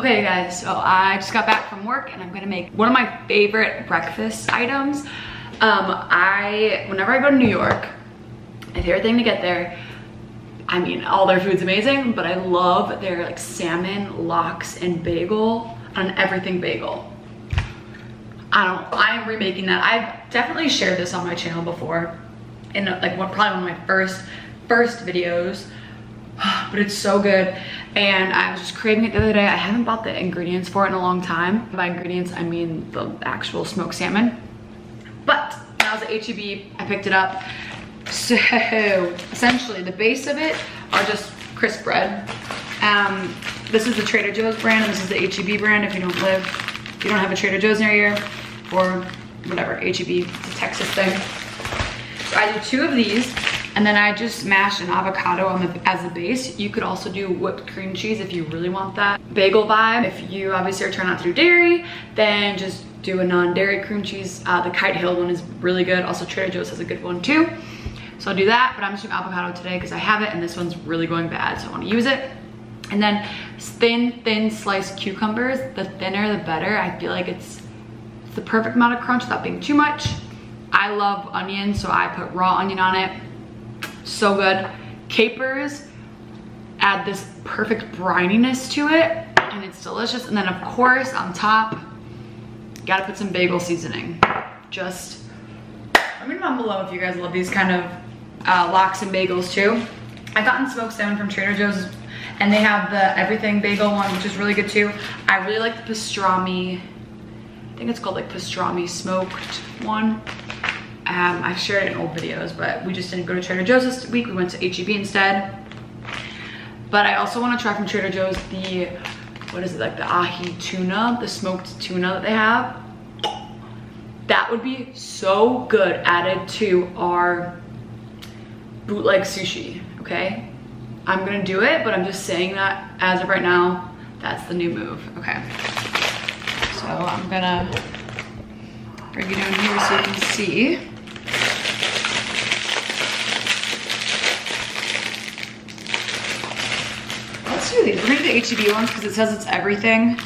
Okay guys, so I just got back from work and I'm gonna make one of my favorite breakfast items. Um, I, whenever I go to New York, my favorite thing to get there, I mean, all their food's amazing, but I love their like salmon, lox, and bagel on everything bagel. I don't, I'm remaking that. I've definitely shared this on my channel before in like one, probably one of my first, first videos, but it's so good. And I was just craving it the other day. I haven't bought the ingredients for it in a long time. By ingredients, I mean the actual smoked salmon. But I was at HEB, I picked it up. So essentially the base of it are just crisp bread. Um, this is the Trader Joe's brand and this is the HEB brand if you don't live, if you don't have a Trader Joe's near you or whatever, HEB, it's a Texas thing. So I do two of these and then I just mash an avocado on the, as the base. You could also do whipped cream cheese if you really want that bagel vibe. If you obviously are trying not to do dairy, then just do a non-dairy cream cheese. Uh, the Kite Hill one is really good. Also Trader Joe's has a good one too. So I'll do that, but I'm just doing avocado today because I have it and this one's really going bad, so I wanna use it. And then thin, thin sliced cucumbers. The thinner, the better. I feel like it's, it's the perfect amount of crunch without being too much. I love onion, so I put raw onion on it. So good. Capers add this perfect brininess to it and it's delicious. And then of course on top, gotta put some bagel seasoning. Just, let me know down below if you guys love these kind of uh, lox and bagels too. I've gotten smoked salmon from Trader Joe's and they have the everything bagel one, which is really good too. I really like the pastrami, I think it's called like pastrami smoked one. Um, I've shared it in old videos, but we just didn't go to Trader Joe's this week. We went to HEB instead. But I also want to try from Trader Joe's the, what is it, like the ahi tuna, the smoked tuna that they have. That would be so good added to our bootleg sushi, okay? I'm gonna do it, but I'm just saying that as of right now, that's the new move, okay? So I'm gonna bring you down here so you can see. These. We're gonna do the HEB ones because it says it's everything.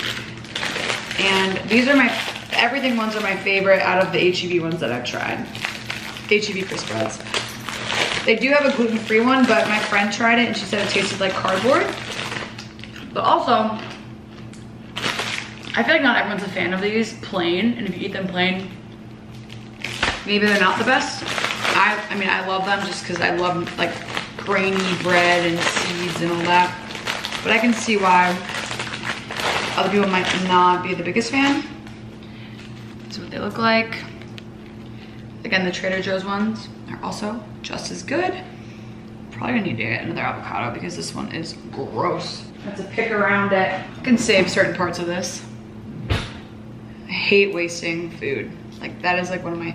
And these are my, everything ones are my favorite out of the HEB ones that I've tried. HEB crisp breads. They do have a gluten-free one, but my friend tried it and she said it tasted like cardboard. But also, I feel like not everyone's a fan of these plain, and if you eat them plain, maybe they're not the best. I, I mean, I love them just because I love like grainy bread and seeds and all that. But I can see why other people might not be the biggest fan. That's what they look like. Again, the Trader Joe's ones are also just as good. Probably gonna need to get another avocado because this one is gross. Have to pick around it. I can save certain parts of this. I hate wasting food. Like that is like one of my,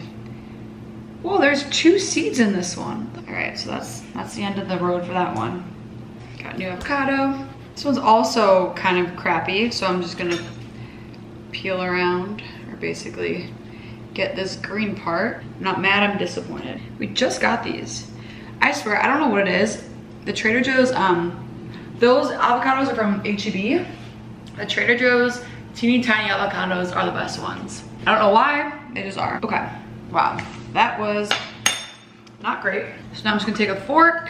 whoa, there's two seeds in this one. All right, so that's, that's the end of the road for that one. Got new avocado. This one's also kind of crappy, so I'm just gonna peel around or basically get this green part. I'm not mad, I'm disappointed. We just got these. I swear, I don't know what it is. The Trader Joe's, um, those avocados are from HEB. The Trader Joe's teeny tiny avocados are the best ones. I don't know why, they just are. Okay, wow, that was not great. So now I'm just gonna take a fork.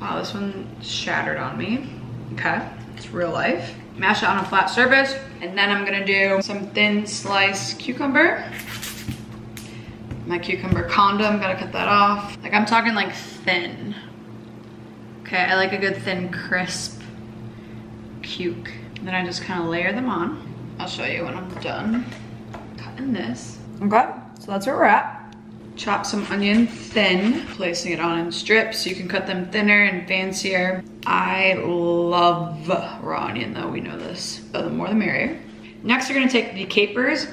Wow, this one shattered on me. Okay, it's real life. Mash it on a flat surface. And then I'm gonna do some thin sliced cucumber. My cucumber condom, gotta cut that off. Like I'm talking like thin. Okay, I like a good thin crisp cuke. Then I just kind of layer them on. I'll show you when I'm done cutting this. Okay, so that's where we're at. Chop some onion thin, placing it on in strips you can cut them thinner and fancier. I love raw onion though, we know this. So the more the merrier. Next we're gonna take the capers.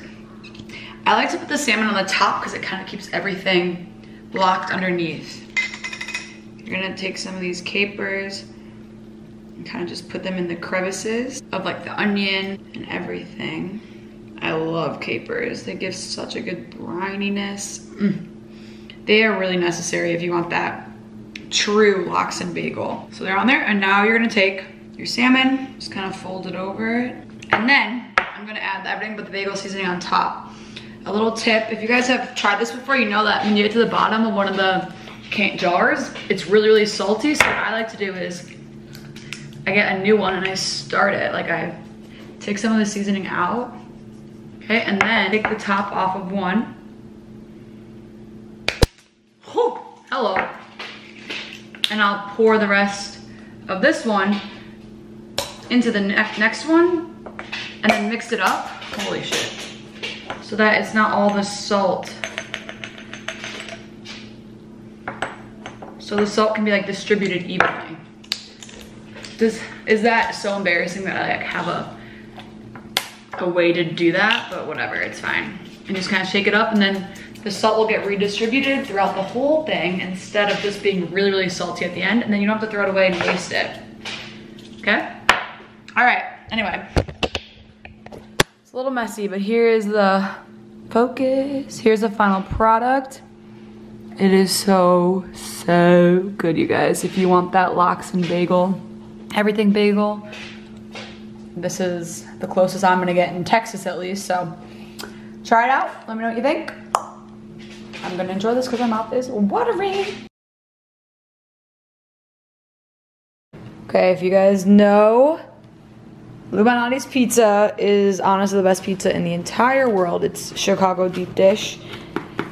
I like to put the salmon on the top because it kind of keeps everything blocked underneath. You're gonna take some of these capers and kind of just put them in the crevices of like the onion and everything. I love capers. They give such a good brininess. Mm. They are really necessary if you want that true lox and bagel. So they're on there and now you're gonna take your salmon, just kind of fold it over it. And then I'm gonna add everything but the bagel seasoning on top. A little tip, if you guys have tried this before, you know that when you get to the bottom of one of the jars, it's really, really salty. So what I like to do is I get a new one and I start it. Like I take some of the seasoning out, okay? And then take the top off of one. Hello. And I'll pour the rest of this one into the ne next one and then mix it up. Holy shit. So that it's not all the salt. So the salt can be like distributed evenly. Does, is that so embarrassing that I like have a, a way to do that? But whatever, it's fine. And just kind of shake it up and then the salt will get redistributed throughout the whole thing instead of just being really, really salty at the end. And then you don't have to throw it away and waste it. Okay? All right, anyway. It's a little messy, but here is the focus. Here's the final product. It is so, so good, you guys. If you want that lox and bagel, everything bagel, this is the closest I'm gonna get in Texas at least, so try it out. Let me know what you think. I'm gonna enjoy this because my mouth is watering. Okay, if you guys know, Lou Malnati's pizza is honestly the best pizza in the entire world. It's Chicago deep dish.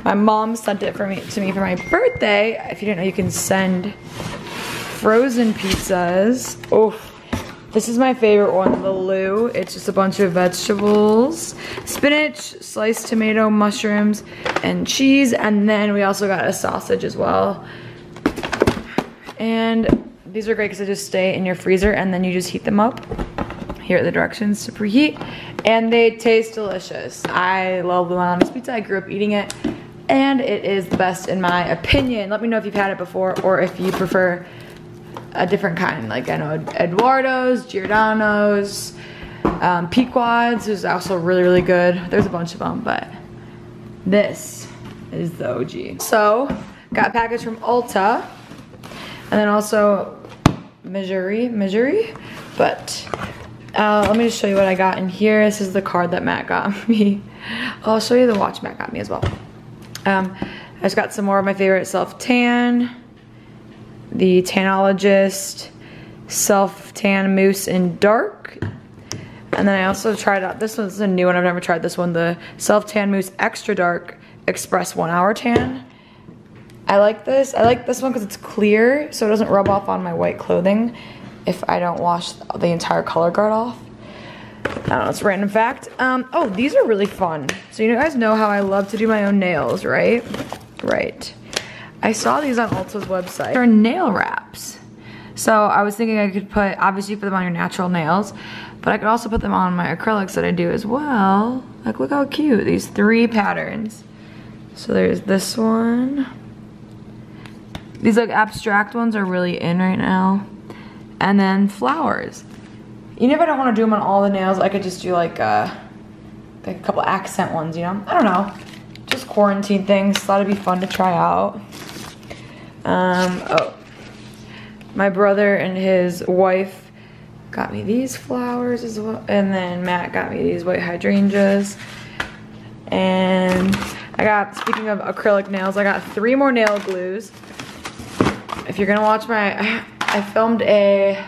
My mom sent it for me to me for my birthday. If you didn't know, you can send frozen pizzas. Oh, this is my favorite one, the Lou. It's just a bunch of vegetables, spinach, sliced tomato, mushrooms, and cheese. And then we also got a sausage as well. And these are great because they just stay in your freezer and then you just heat them up. Here are the directions to preheat. And they taste delicious. I love Lou Malnati's pizza. I grew up eating it and it is the best in my opinion. Let me know if you've had it before or if you prefer a different kind. Like I know Eduardo's, Giordano's, um, Pequod's is also really, really good. There's a bunch of them, but this is the OG. So, got package from Ulta, and then also Mejuri, Mejuri, but uh, let me just show you what I got in here. This is the card that Matt got me. I'll show you the watch Matt got me as well. Um, I just got some more of my favorite self-tan, the Tanologist self-tan mousse in dark. And then I also tried out, this one's a new one, I've never tried this one, the self-tan mousse extra dark express one hour tan. I like this, I like this one because it's clear, so it doesn't rub off on my white clothing if I don't wash the entire color guard off. I don't know, it's a random fact. Um, oh, these are really fun. So you guys know how I love to do my own nails, right? Right. I saw these on Ulta's website. They're nail wraps. So I was thinking I could put, obviously put them on your natural nails, but I could also put them on my acrylics that I do as well. Like look how cute, these three patterns. So there's this one. These like abstract ones are really in right now. And then flowers. Even if I don't want to do them on all the nails, I could just do like, uh, like a couple accent ones, you know? I don't know. Just quarantine things. Thought it'd be fun to try out. Um, oh. My brother and his wife got me these flowers as well. And then Matt got me these white hydrangeas. And I got, speaking of acrylic nails, I got three more nail glues. If you're gonna watch my, I filmed a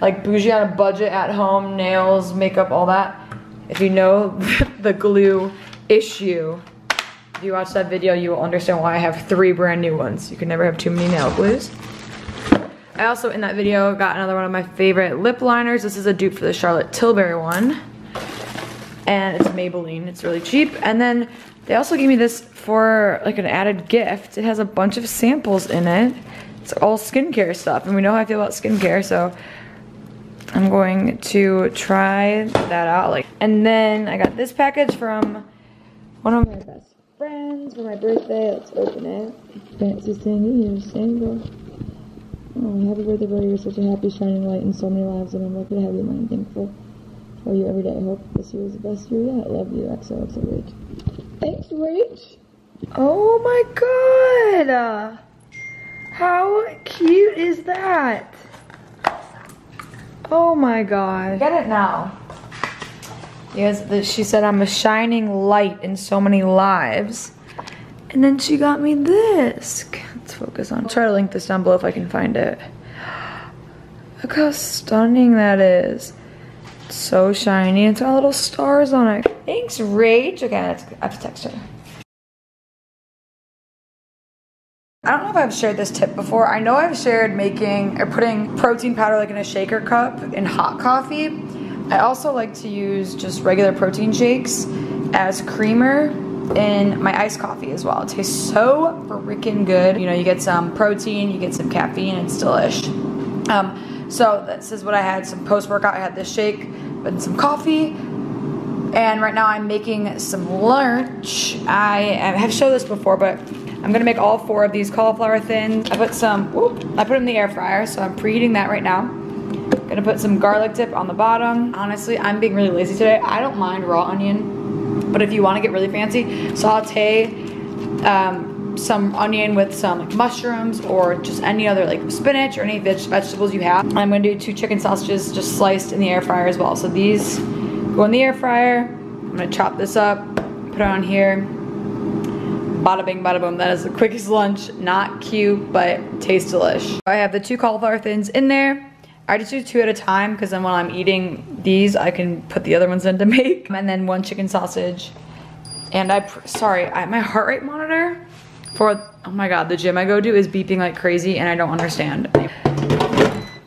like bougie on a budget at home, nails, makeup, all that. If you know the glue issue, you watch that video, you will understand why I have three brand new ones. You can never have too many nail glues. I also, in that video, got another one of my favorite lip liners. This is a dupe for the Charlotte Tilbury one. And it's Maybelline, it's really cheap. And then they also gave me this for like an added gift. It has a bunch of samples in it. It's all skincare stuff, and we know how I feel about skincare, so I'm going to try that out. Like, And then I got this package from one of my best friends for my birthday. Let's open it. Fancy seeing you here, single. Oh, happy birthday, buddy. You're such a happy, shining light in so many lives, and I'm lucky to have you in mine. Thankful for you every day. I hope this year is the best year yet. Love you. XOXO Rach. Thanks, Rach. Oh my god. How cute is that? Oh my god. Get it now. Yes, she said I'm a shining light in so many lives. And then she got me this. Let's focus on. I'll try to link this down below if I can find it. Look how stunning that is. It's so shiny. It's got little stars on it. Thanks, Rach. Okay, I have to text her. I don't know if I've shared this tip before. I know I've shared making or putting protein powder like in a shaker cup in hot coffee. I also like to use just regular protein shakes as creamer in my iced coffee as well. It tastes so freaking good. You know, you get some protein, you get some caffeine, it's delish. Um, so this is what I had, some post-workout. I had this shake with some coffee. And right now I'm making some lunch. I have showed this before, but I'm gonna make all four of these cauliflower thins. I put some, whoop, I put them in the air fryer, so I'm preheating that right now. Gonna put some garlic dip on the bottom. Honestly, I'm being really lazy today. I don't mind raw onion, but if you wanna get really fancy, saute um, some onion with some like mushrooms or just any other like spinach or any veg vegetables you have. I'm gonna do two chicken sausages just sliced in the air fryer as well. So these go in the air fryer. I'm gonna chop this up, put it on here, Bada bing, bada boom. That is the quickest lunch. Not cute, but tastes delish. I have the two cauliflower thins in there. I just do two at a time because then when I'm eating these, I can put the other ones in to make. And then one chicken sausage. And I, sorry, I, my heart rate monitor for, oh my God, the gym I go to is beeping like crazy and I don't understand.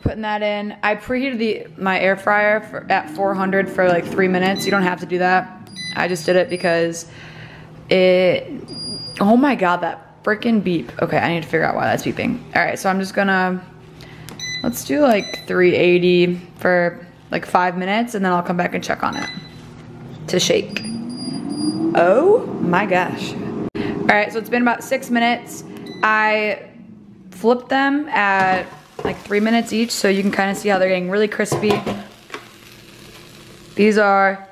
Putting that in. I preheated the my air fryer for, at 400 for like three minutes. You don't have to do that. I just did it because it Oh my God, that freaking beep. Okay, I need to figure out why that's beeping. All right, so I'm just gonna, let's do like 380 for like five minutes and then I'll come back and check on it to shake. Oh my gosh. All right, so it's been about six minutes. I flipped them at like three minutes each so you can kind of see how they're getting really crispy. These are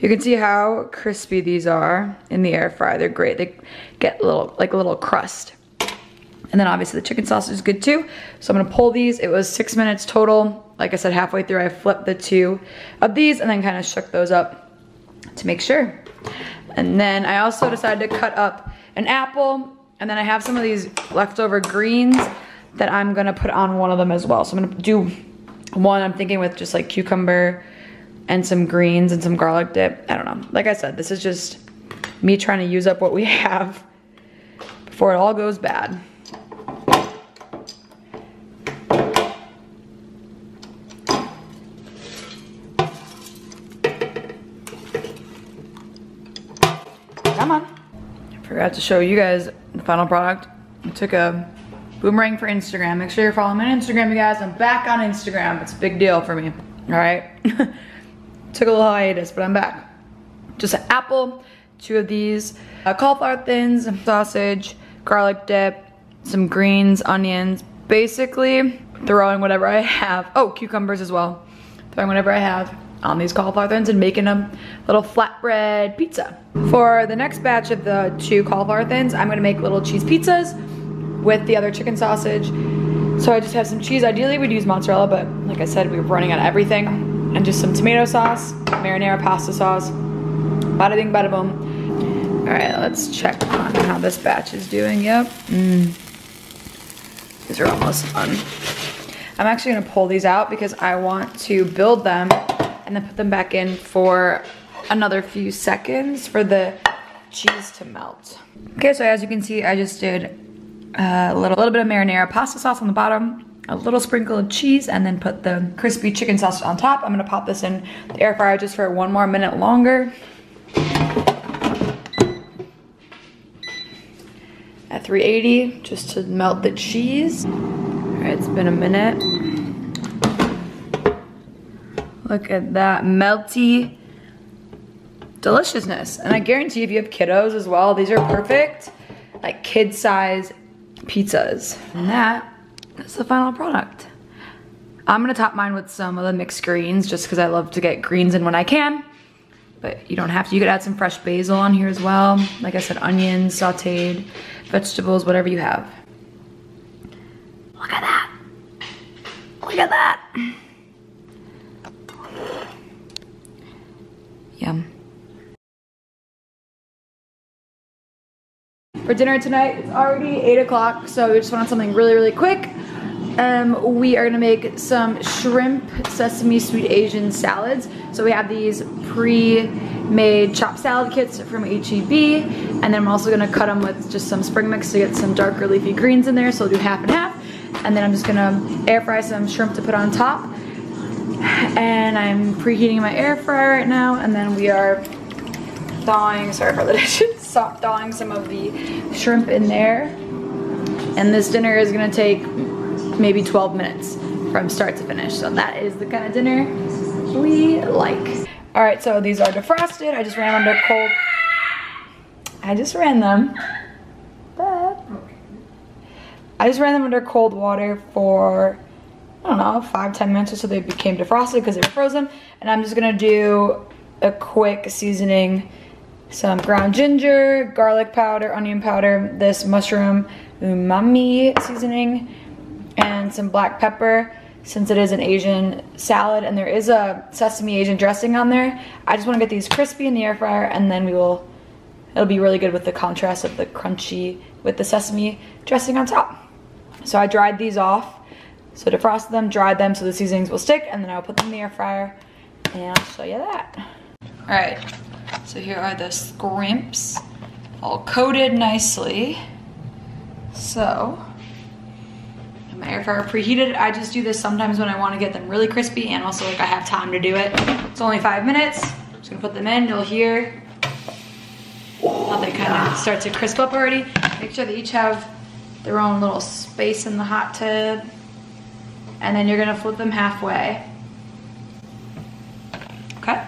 you can see how crispy these are in the air fryer. They're great. They get a little, like a little crust. And then obviously the chicken sausage is good too. So I'm gonna pull these. It was six minutes total. Like I said, halfway through I flipped the two of these and then kind of shook those up to make sure. And then I also decided to cut up an apple and then I have some of these leftover greens that I'm gonna put on one of them as well. So I'm gonna do one I'm thinking with just like cucumber, and some greens and some garlic dip. I don't know. Like I said, this is just me trying to use up what we have before it all goes bad. Come on. I forgot to show you guys the final product. I took a boomerang for Instagram. Make sure you're following me on Instagram, you guys. I'm back on Instagram. It's a big deal for me. All right. Took a little hiatus, but I'm back. Just an apple, two of these, uh, cauliflower thins, sausage, garlic dip, some greens, onions, basically throwing whatever I have. Oh, cucumbers as well. Throwing whatever I have on these cauliflower thins and making a little flatbread pizza. For the next batch of the two cauliflower thins, I'm gonna make little cheese pizzas with the other chicken sausage. So I just have some cheese. Ideally we'd use mozzarella, but like I said, we were running out of everything and just some tomato sauce, marinara pasta sauce. Bada bing, bada boom. All right, let's check on how this batch is doing. Yep. Mm. These are almost done. I'm actually gonna pull these out because I want to build them and then put them back in for another few seconds for the cheese to melt. Okay, so as you can see, I just did uh, a little, little bit of marinara pasta sauce on the bottom, a little sprinkle of cheese and then put the crispy chicken sausage on top. I'm gonna pop this in the air fryer just for one more minute longer. At 380, just to melt the cheese. All right, it's been a minute. Look at that melty deliciousness. And I guarantee if you have kiddos as well, these are perfect, like kid size pizzas. And that that's the final product. I'm gonna top mine with some of the mixed greens just because I love to get greens in when I can. But you don't have to. You could add some fresh basil on here as well. Like I said, onions, sauteed, vegetables, whatever you have. Look at that. Look at that. Yum. For dinner tonight, it's already 8 o'clock, so we just wanted something really, really quick. Um, we are gonna make some shrimp sesame sweet Asian salads. So we have these pre-made chopped salad kits from HEB, and then I'm also gonna cut them with just some spring mix to get some darker leafy greens in there, so I'll do half and half. And then I'm just gonna air fry some shrimp to put on top. And I'm preheating my air fryer right now, and then we are thawing, sorry for the dishes, soft thawing some of the shrimp in there. And this dinner is gonna take maybe 12 minutes from start to finish. So that is the kind of dinner we like. All right, so these are defrosted. I just ran under cold. I just ran them. But I just ran them under cold water for, I don't know, five, 10 minutes or so they became defrosted because they were frozen. And I'm just gonna do a quick seasoning some ground ginger, garlic powder, onion powder, this mushroom umami seasoning, and some black pepper since it is an Asian salad and there is a sesame Asian dressing on there. I just want to get these crispy in the air fryer and then we will, it'll be really good with the contrast of the crunchy with the sesame dressing on top. So I dried these off. So defrosted them, dried them so the seasonings will stick and then I'll put them in the air fryer and I'll show you that. All right, so here are the scrimps all coated nicely. So my air fryer preheated. I just do this sometimes when I want to get them really crispy and also like I have time to do it. It's only five minutes. I'm just gonna put them in. You'll hear how they kind of start to crisp up already. Make sure they each have their own little space in the hot tub. And then you're gonna flip them halfway. Okay.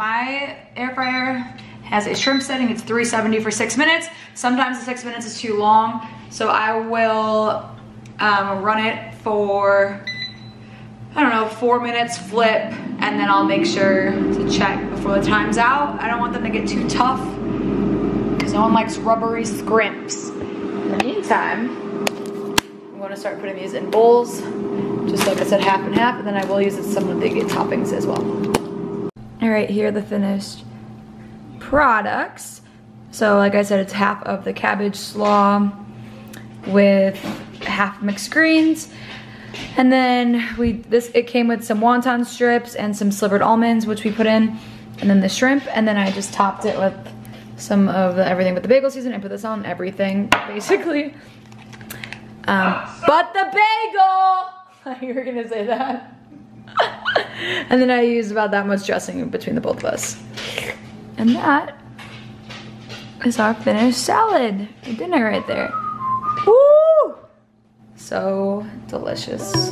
My air fryer has a shrimp setting. It's 370 for six minutes. Sometimes the six minutes is too long, so I will um, run it for, I don't know, four minutes, flip, and then I'll make sure to check before the time's out. I don't want them to get too tough, because no one likes rubbery scrimps. In the meantime, I'm gonna start putting these in bowls, just like I said, half and half, and then I will use some of the toppings as well. All right, here are the finished products. So like I said, it's half of the cabbage slaw with half mixed greens. And then we this it came with some wonton strips and some slivered almonds, which we put in, and then the shrimp, and then I just topped it with some of the everything with the bagel season. I put this on everything, basically. Um, but the bagel! you were gonna say that. and then I used about that much dressing between the both of us. And that is our finished salad. Dinner right there. Woo! So delicious.